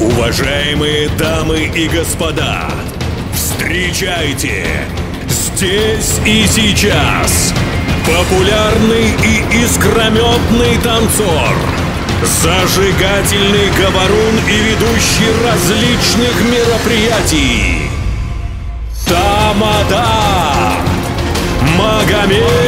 Уважаемые дамы и господа, встречайте здесь и сейчас популярный и искрометный танцор, зажигательный говорун и ведущий различных мероприятий. Тамада Магомед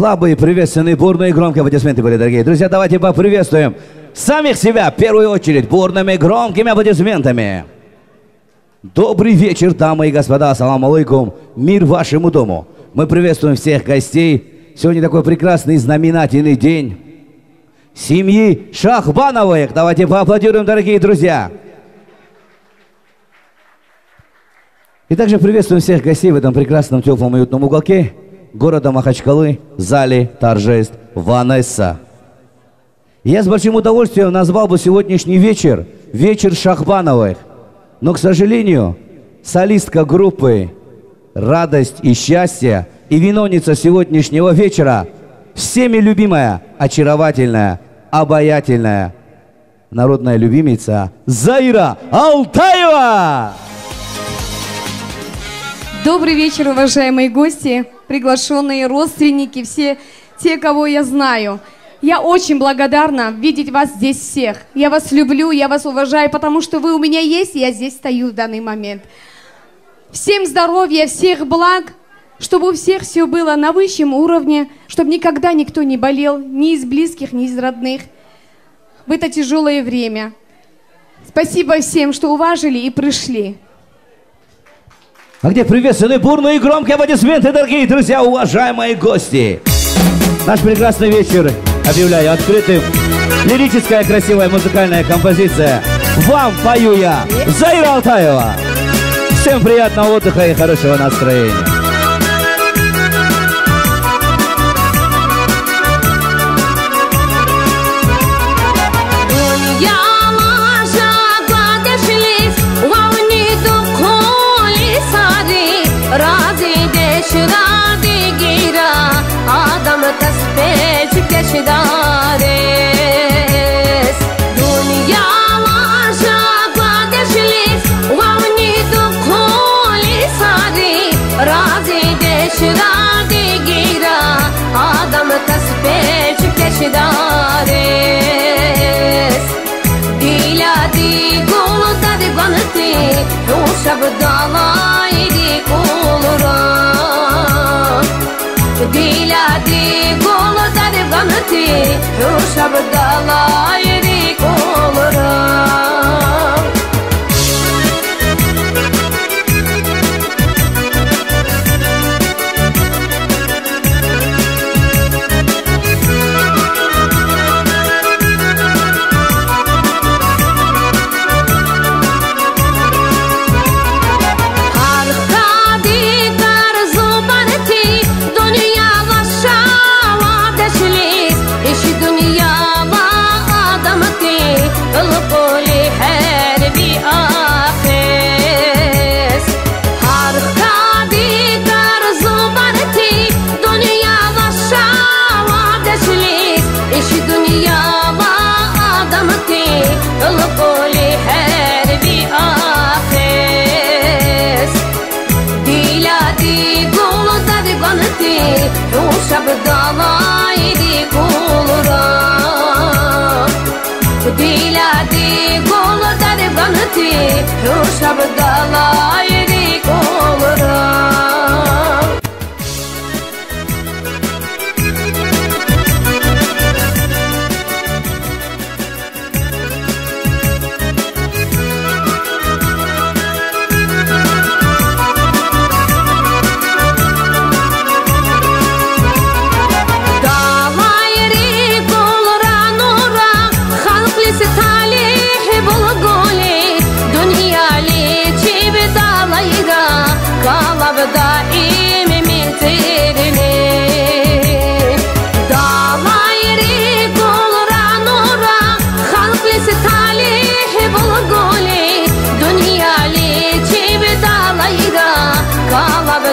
Слабые приветственные бурные громкие аплодисменты были, дорогие друзья. Давайте поприветствуем самих себя в первую очередь бурными громкими аплодисментами. Добрый вечер, дамы и господа, салам алейкум, мир вашему дому. Мы приветствуем всех гостей. Сегодня такой прекрасный знаменательный день семьи Шахбановых. Давайте поаплодируем, дорогие друзья. И также приветствуем всех гостей в этом прекрасном теплом уютном уголке города Махачкалы, зале торжеств Ванесса. Я с большим удовольствием назвал бы сегодняшний вечер «Вечер Шахбановых». Но, к сожалению, солистка группы «Радость и счастье» и виновница сегодняшнего вечера всеми любимая, очаровательная, обаятельная народная любимица Заира Алтаева! Добрый вечер, уважаемые гости, приглашенные родственники, все те, кого я знаю. Я очень благодарна видеть вас здесь всех. Я вас люблю, я вас уважаю, потому что вы у меня есть, и я здесь стою в данный момент. Всем здоровья, всех благ, чтобы у всех все было на высшем уровне, чтобы никогда никто не болел, ни из близких, ни из родных в это тяжелое время. Спасибо всем, что уважили и пришли. А где приветственные бурные и громкие аплодисменты, дорогие друзья, уважаемые гости? Наш прекрасный вечер объявляю открытым. Лирическая красивая музыкальная композиция. Вам пою я, Заира Алтаева. Всем приятного отдыха и хорошего настроения. شدادی گیرا آدم تسبیج کشدارس دنیا واشا قادشلیس وونی دو کولی ساری رازی دشدادی گیرا آدم تسبیج کشدارس دیلا دی گولو دادی بانتی Uşab dalaydi kulura biladi Kolur tarif kanıti Huşa bıdala yedik olurum Ruşab dalaydı kulura. Diladi kol darganıtı Ruşab dalaydı kulura.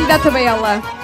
trabalho dá também ela.